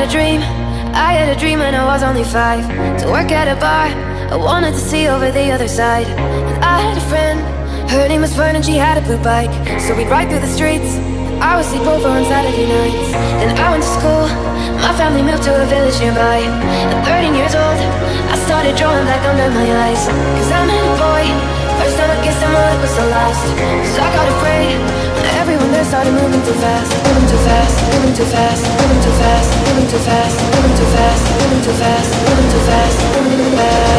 had a dream. I had a dream when I was only five. To work at a bar I wanted to see over the other side. And I had a friend. Her name was Fern and she had a blue bike. So we'd ride through the streets. I would sleep over on Saturday nights. Then I went to school. My family moved to a village nearby. At 13 years old I started drawing black under my eyes. Cause I'm a boy. First time I kissed my lip was the last. Cause I got afraid When everyone there started moving too fast moving too fast moving too fast, moving too fast, moving too fast, moving too fast, moving too fast, moving too fast, moving too fast.